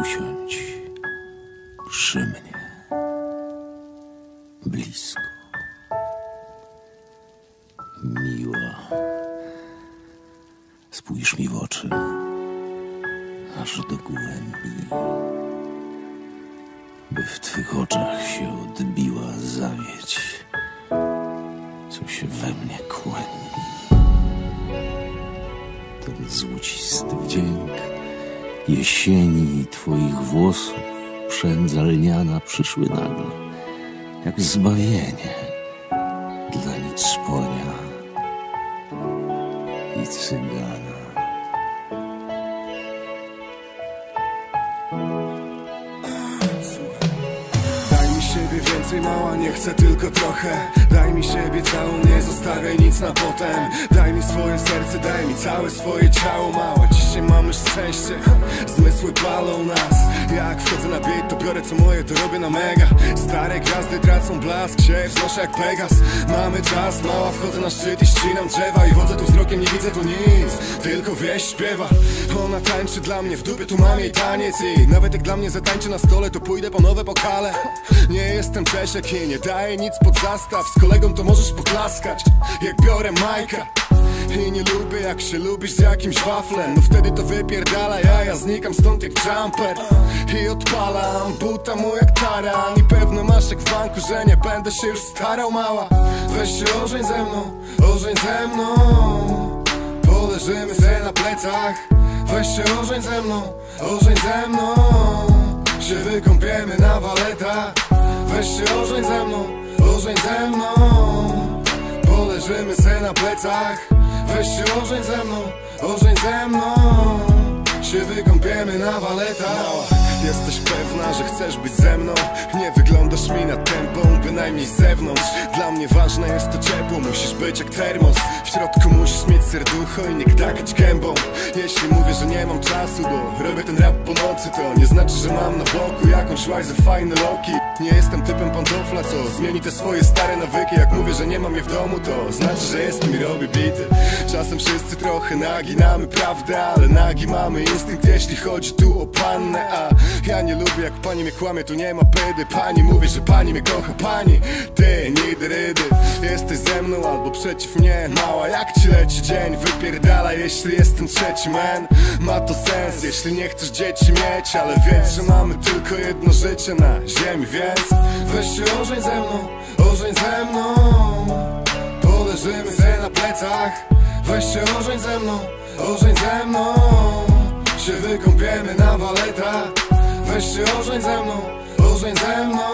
usiądź przy mnie, blisko. Miła, spójrz mi w oczy, aż do głębi, by w twych oczach się odbiła zawieć, co się we mnie kłębi. Ten złocisty wdzięk jesieni i twoich włosów przędza lniana przyszły nagle, jak zbawienie dla nic szponia i cygana. Mała, nie chcę tylko trochę. Daj mi siebie całą, nie zostawiaj nic na potem. Daj mi swoje serce, daj mi całe swoje ciało. Małe Dzisiaj mamy szczęście, zmysły palą nas Jak wchodzę na beat, to biorę co moje, to robię na mega. Stare gwiazdy tracą blask, się wznoszę jak Pegas. Mamy czas, mała, wchodzę na szczyt i ścinam drzewa. I chodzę tu wzrokiem, nie widzę tu nic, tylko wieś śpiewa. Ona tańczy dla mnie, w dupie tu mam jej taniec. I nawet jak dla mnie zatańczy na stole, to pójdę po nowe pokale. Nie jestem Czesiek i nie daję nic pod zastaw. Z kolegą to możesz poklaskać, jak biorę Majka i nie lubię jak się lubisz z jakimś waflem. No wtedy to wypierdala, ja, ja znikam stąd jak jumper. I odpalam, buta mu jak taran. I pewno masz jak w banku, że nie będę się już starał mała. Weź się ożeń ze mną, ożeń ze mną. Poleżymy se na plecach. Weź się ożeń ze mną, ożeń ze mną. Się wykąpiemy na waletach Weź się ożeń ze mną, ożeń ze mną. Poleżymy se na plecach Weź się ożeń ze mną, ożeń ze mną. Się wykąpiemy na waletach Jesteś pewna, że chcesz być ze mną? Nie wyglądasz mi na tępą, bynajmniej z zewnątrz. Dla mnie ważne jest to ciepło, musisz być jak termos. W środku musisz mieć serducho i nie gdakać gębą. Jeśli mówię, że nie mam czasu, bo robię ten rap po nocy To nie znaczy, że mam na boku jakąś łajzę fajne loki Nie jestem typem pantofla, co zmieni te swoje stare nawyki. Jak mówię, że nie mam je w domu, to znaczy, że jestem i robię bity. Czasem wszyscy trochę naginamy prawdę, ale nagi mamy instynkt, jeśli chodzi tu o pannę. A ja nie lubię jak pani mnie kłamie, tu nie ma pydy Pani mówi, że pani mnie kocha, pani Ty, nidy rydy mną albo przeciw mnie. Mała, jak ci leci dzień? Wypierdala, jeśli jestem trzeci man Ma to sens, jeśli nie chcesz dzieci mieć Ale wiedz, że mamy tylko jedno życie na ziemi Więc weź się ożeń ze mną, ożeń ze mną. Poleżymy se na plecach. Weź się ożeń ze mną, ożeń ze mną. Się wykąpiemy na waletach Weź się ożeń ze mną, ożeń ze mną.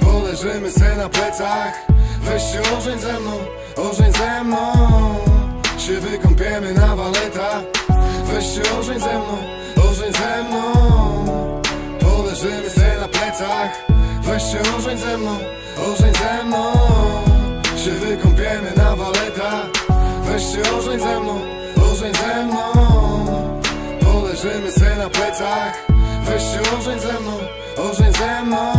Poleżymy se na plecach Weź się ożeń ze mną, ożeń ze mną Się wykąpiemy na waletach Weź się ożeń ze mną, ożeń ze mną Poleżymy se na plecach Weź się ożeń ze mną, ożeń ze mną Się wykąpiemy na waletach Weź się ożeń ze mną, ożeń ze mną Poleżymy se na plecach Weź się ożeń ze mną, ożeń ze mną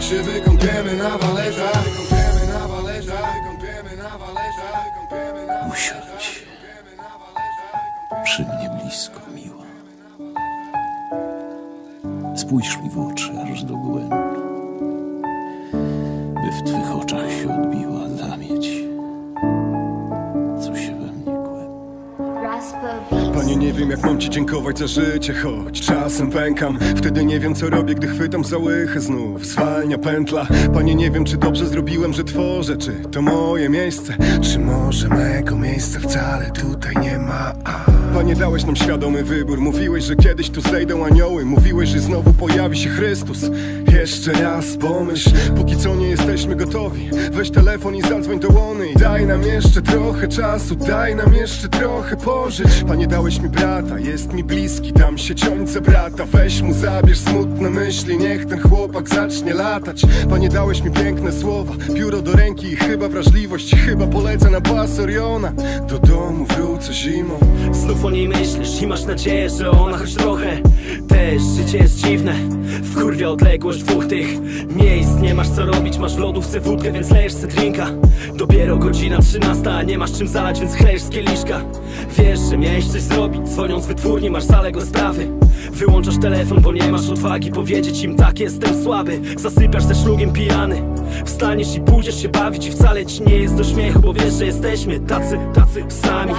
Się wykąpiemy na waletach Usiądź przy mnie blisko, miła. Spójrz mi w oczy, aż do głębi, wiem jak mam ci dziękować za życie, choć czasem pękam. Wtedy nie wiem co robię, gdy chwytam za łychę znów. Zwalnia pętla. Panie, nie wiem czy dobrze zrobiłem, że tworzę Czy to moje miejsce, czy może mego miejsca wcale tutaj nie ma. Panie, dałeś nam świadomy wybór. Mówiłeś, że kiedyś tu zejdą anioły. Mówiłeś, że znowu pojawi się Chrystus Jeszcze raz pomyśl Póki co nie jesteśmy gotowi. Weź telefon i zadzwoń do łony I daj nam jeszcze trochę czasu Daj nam jeszcze trochę pożyć. Panie, dałeś mi brata Jest mi bliski, dam się ciąć brata. Weź mu zabierz smutne myśli Niech ten chłopak zacznie latać. Panie, dałeś mi piękne słowa Pióro do ręki i chyba wrażliwość Chyba polecę na pas Oriona Do domu wrócę zimą. Znów o niej myślisz I masz nadzieję, że ona choć trochę Też życie jest dziwne. W kurwie odległość dwóch tych miejsc Nie masz co robić, masz w lodówce wódkę, więc lejesz se drinka. Dopiero godzina trzynasta, nie masz czym zalać, więc chlejesz z kieliszka. Wiesz, że miałeś coś zrobić, dzwonią z wytwórni, masz zaległe sprawy. Wyłączasz telefon, bo nie masz odwagi powiedzieć im tak jestem słaby Zasypiasz ze szlugiem pijany. Wstaniesz i pójdziesz się bawić i wcale ci nie jest do śmiechu Bo wiesz, że jesteśmy tacy, tacy sami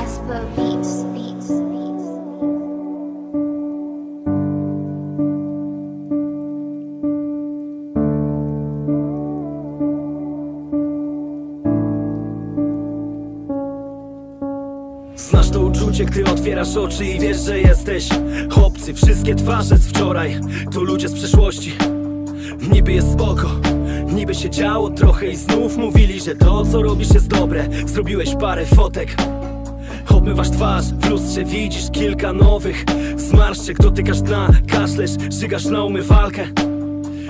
Uczucie, gdy otwierasz oczy i wiesz, że jesteś. Obcy Wszystkie twarze z wczoraj to ludzie z przeszłości. Niby jest spoko, niby się działo trochę i znów mówili, że to co robisz jest dobre. Zrobiłeś parę fotek. Obmywasz twarz, w lustrze widzisz kilka nowych. Zmarszczek, dotykasz dna, kaszlesz, żygasz na umywalkę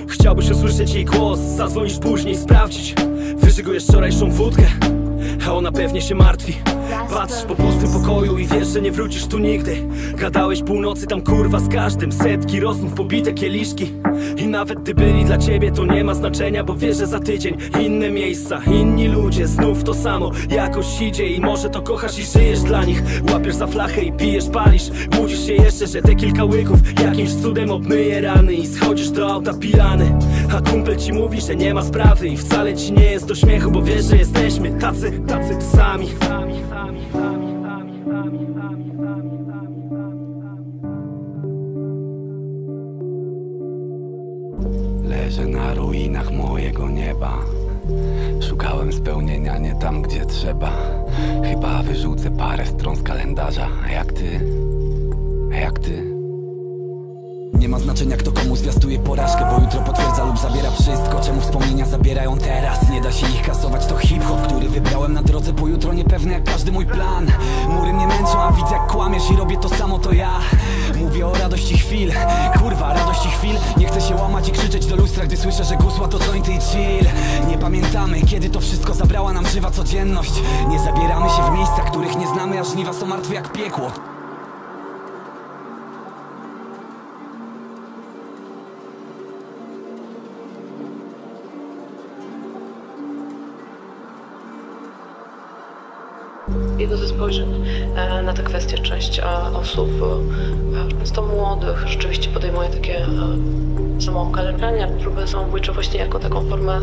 Chciałbyś usłyszeć jej głos, zadzwonisz później, sprawdzić. Wyżygujesz wczorajszą wódkę, a ona pewnie się martwi Patrzysz po pustym pokoju i wiesz, że nie wrócisz tu nigdy. Gadałeś północy tam kurwa z każdym. Setki rozmów, pobite kieliszki. I nawet gdy byli dla ciebie to nie ma znaczenia Bo wiesz, że za tydzień inne miejsca, inni ludzie. Znów to samo, jakoś idzie i może to kochasz i żyjesz dla nich. Łapiesz za flachę i pijesz, palisz. Łudzisz się jeszcze, że te kilka łyków Jakimś cudem obmyje rany i schodzisz do auta pijany. A kumpel ci mówi, że nie ma sprawy I wcale ci nie jest do śmiechu, bo wiesz, że jesteśmy tacy, tacy sami Na ruinach mojego nieba. Szukałem spełnienia nie tam, gdzie trzeba. Chyba wyrzucę parę stron z kalendarza. A jak ty? A jak ty? Nie ma znaczenia kto komu zwiastuje porażkę Bo jutro potwierdza lub zabiera wszystko Czemu wspomnienia zabierają teraz Nie da się ich kasować to wybrałem na drodze po jutro Niepewny jak każdy mój plan. Mury mnie męczą, a widzę jak kłamiesz I robię to samo to ja. Mówię o radości chwil Kurwa, radości chwil. Nie chcę się łamać i krzyczeć do lustra Gdy słyszę, że gusła to jointy i chill. Nie pamiętamy kiedy to wszystko zabrała nam żywa codzienność. Nie zabieramy się w miejsca, których nie znamy A żniwa są martwe jak piekło Jego ze spojrzeń e, na tę kwestię część e, osób, e, często młodych, rzeczywiście podejmuje takie e, samookaleczenie, próbę samobójczowości jako taką formę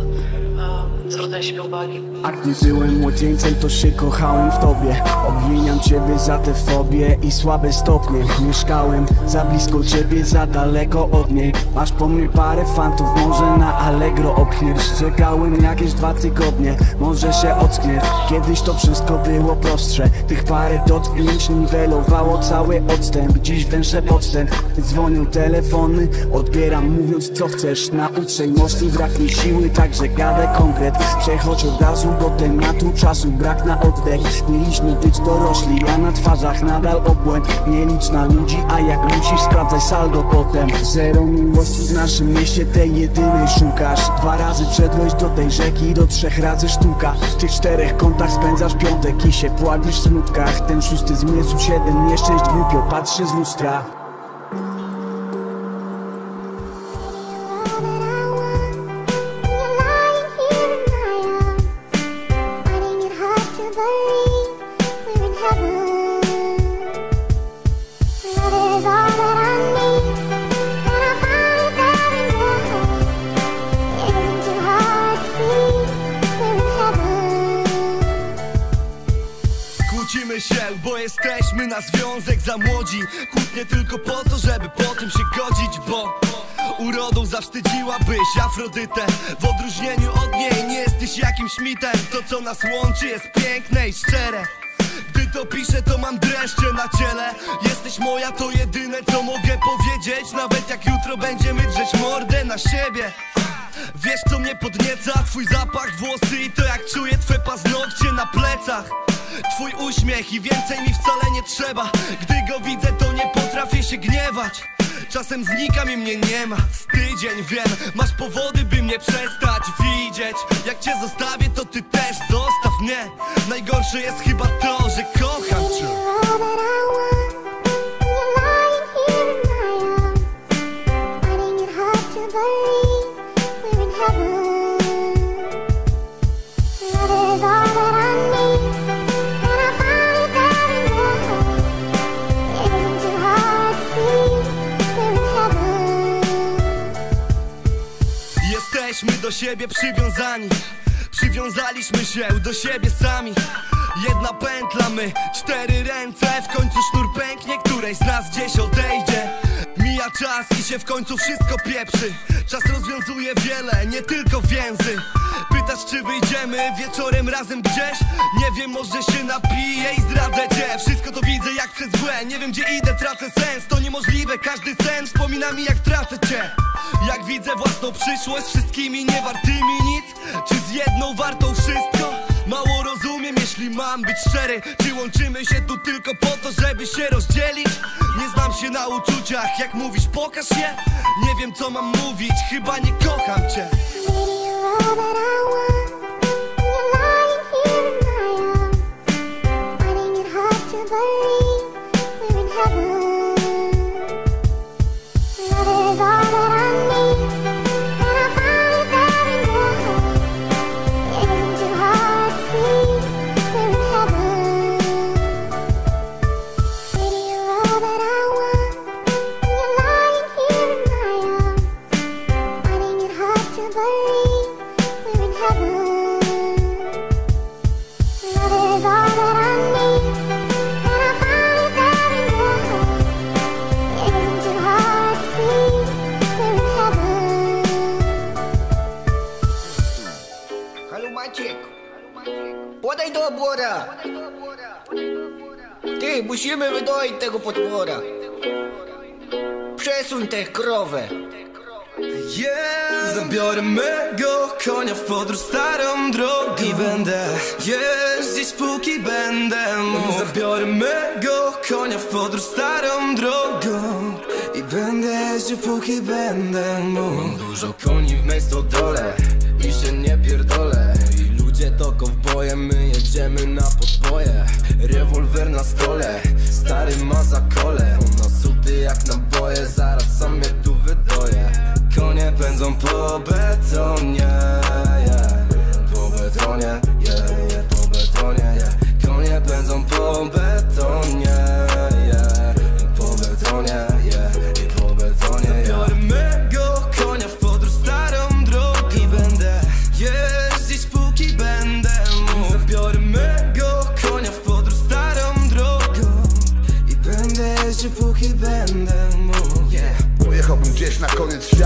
zwrócenia siebie uwagi. A gdy byłem młodzieńcem, to się kochałem w tobie. Obwiniam ciebie za te fobie i słabe stopnie. Mieszkałem za blisko ciebie, za daleko od niej. Masz po mnie parę fantów, może na Allegro opchniesz. Czekałem jakieś dwa tygodnie, może się ockniesz. Kiedyś to wszystko było prostsze. Tych parę dotknięć niwelowało cały odstęp. Dziś węszę podstęp, dzwonią telefony. Odbieram mówiąc co chcesz. Na uprzejmości brak mi siły, także gadaj konkret Przechodź od razu do tematu, czasu. Brak na oddech. Mieliśmy być dorośli, a na twarzach nadal obłęd. Nie licz na ludzi, a jak musisz sprawdzaj saldo potem. Zero miłości w naszym mieście, tej jedynej szukasz. Dwa razy wszedłeś do tej rzeki, do trzech razy sztuka. W tych czterech kątach spędzasz piątek i się pławisz w smutkach. Ten szósty zmysł, siedem nieszczęść, głupio patrzy z lustra Się, bo jesteśmy na związek za młodzi. Kłótnie tylko po to, żeby potem się godzić, bo Urodą zawstydziłabyś Afrodytę. W odróżnieniu od niej nie jesteś jakimś mitem. To co nas łączy jest piękne i szczere. Gdy to piszę, to mam dreszcze na ciele. Jesteś moja, to jedyne co mogę powiedzieć. Nawet jak jutro będziemy drzeć mordę na siebie. Wiesz co mnie podnieca? Twój zapach, włosy i to jak czuję twe paznokcie na plecach Twój uśmiech i więcej mi wcale nie trzeba. Gdy go widzę to nie potrafię się gniewać. Czasem znikam i mnie nie ma. Z tydzień wiem, masz powody by mnie przestać widzieć. Jak cię zostawię to ty też zostaw mnie. Najgorsze jest chyba to, że kocham cię. Jesteśmy do siebie przywiązani. Przywiązaliśmy się do siebie sami. Jedna pętla, my cztery ręce. W końcu sznur pęknie, której z nas gdzieś odejdzie Mija czas i się w końcu wszystko pieprzy. Czas rozwiązuje wiele, nie tylko więzy. Pytasz czy wyjdziemy wieczorem razem gdzieś? Nie wiem, może się napiję i zdradzę cię. Wszystko to widzę jak przez mgłę Nie wiem gdzie idę, tracę sens. To niemożliwe, każdy sen wspomina mi jak tracę cię. Jak widzę własną przyszłość z wszystkimi niewartymi nic. Czy z jedną wartą wszystko? Mało rozumiem, jeśli mam być szczery. Czy łączymy się tu tylko po to, żeby się rozdzielić? Nie znam się na uczuciach, jak mówisz pokaż się. Nie wiem co mam mówić, chyba nie kocham cię. Maybe Podaj do obora! Ty, musimy wydoić tego potwora! Przesuń tę krowę! Yeah, zabiorę mego konia w podróż starą drogą. I będę. Jeździć póki będę mógł. Zabiorę mego konia w podróż starą drogą. I będę jeździł póki będę mógł. Mam dużo koni w mej stodole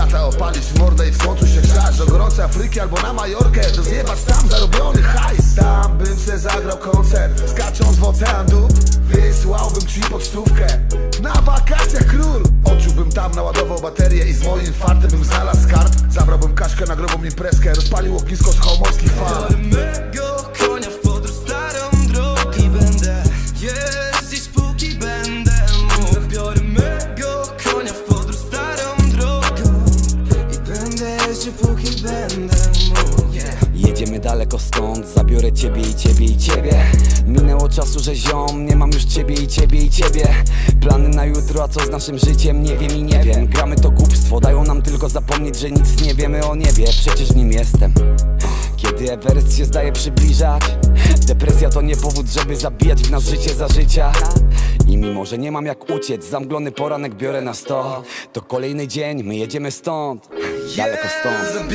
świata Opalić mordę i w słońcu się grzać. Do gorącej Afryki albo na Majorkę Do zjebać tam zarobiony hajs. Tam bym se zagrał koncert Skacząc w ocean dup Wysłałbym ci pocztówkę Na wakacjach król! Odczułbym tam, naładował baterię I z moim fartem bym znalazł skarb. Zabrałbym kaszkę na grobą imprezkę Rozpalił ognisko z hołmowskich fal A co z naszym życiem, nie wiem i nie wiem. Gramy to głupstwo, dają nam tylko zapomnieć, że nic nie wiemy o niebie. Przecież nim jestem. Kiedy Everest się zdaje przybliżać Depresja to nie powód, żeby zabijać w nas życie za życia. I mimo, że nie mam jak uciec Zamglony poranek biorę na sto. To kolejny dzień, my jedziemy stąd. Daleko stąd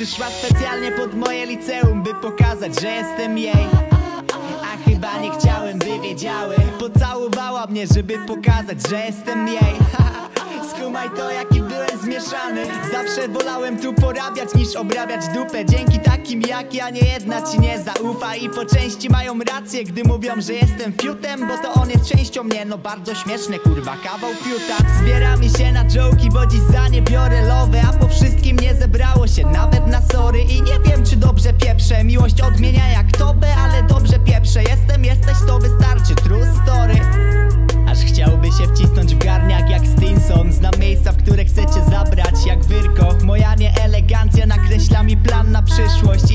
Przyszła specjalnie pod moje liceum, by pokazać, że jestem jej. A chyba nie chciałem, by wiedziały Pocałowała mnie, żeby pokazać, że jestem jej. Skumaj to, jaki byłem zmieszany. Zawsze wolałem tu porabiać, niż obrabiać dupę. Dzięki takim jak ja, nie jedna ci nie zaufa. I po części mają rację, gdy mówią, że jestem fiutem Bo to on jest częścią mnie, no bardzo śmieszne, kurwa, kawał fiuta. Zbiera mi się na joki, bo dziś za nie biorę lowę A po wszystkim nie zebrało się nawet na sory. I nie wiem, czy dobrze pieprzę. Miłość odmienia jak tobie, ale dobrze pieprzę Jestem, jesteś, to wystarczy, true story Aż chciałby się wcisnąć w garniak jak Stinson. Znam miejsca, w które chcecie zabrać jak Wyrko. Moja nieelegancja nakreśla mi plan na przyszłość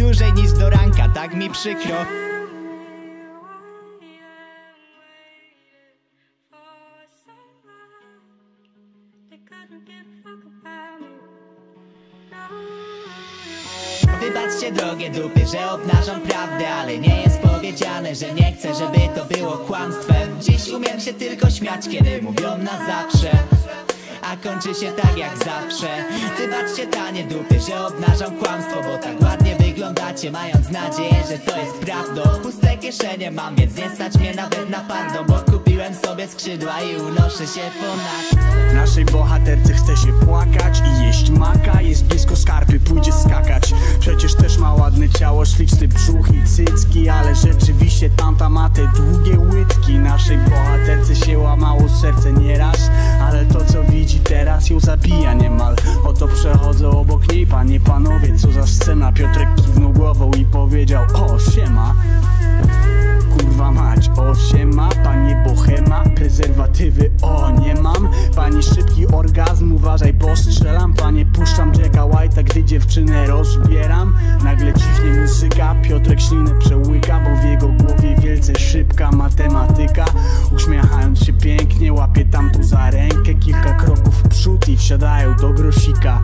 dłużej niż do ranka, tak mi przykro. Wybaczcie drogie dupy, że obnażam prawdę Ale nie jest powiedziane, że nie chcę, żeby to było kłamstwem. Dziś umiem się tylko śmiać, kiedy mówią na zawsze. A kończy się tak jak zawsze. Wybaczcie tanie dupy, że obnażam kłamstwo Bo tak ładnie wyglądacie, mając nadzieję, że to jest prawdą. Puste kieszenie mam, więc nie stać mnie nawet na pardon Bo kupiłem sobie skrzydła i unoszę się ponad. Naszej bohaterce chce się płakać i jeść maka. Jest blisko skarpy, pójdzie skakać. Przecież też ma ładne ciało, śliczny brzuch i cycki Ale rzeczywiście tamta ma te długie łydki. Naszej bohaterce się łamało serce nieraz Ale to co widzi teraz ją zabija niemal. Oto przechodzą obok niej panie panowie Co za scena, Piotrek kiwnął głową i powiedział O siema. Kurwa mać, o siema, panie bohema Prezerwatywy, o nie mam. Pani szybki orgazm, uważaj, bo strzelam. Panie puszczam Jacka White'a, gdy dziewczynę rozbieram. Nagle ciśnie muzyka, Piotrek ślinę przełyka Bo w jego głowie wielce szybka matematyka. Uśmiechając się pięknie, łapie tamtu za rękę Kilka kroków w przód i wsiadają do grosika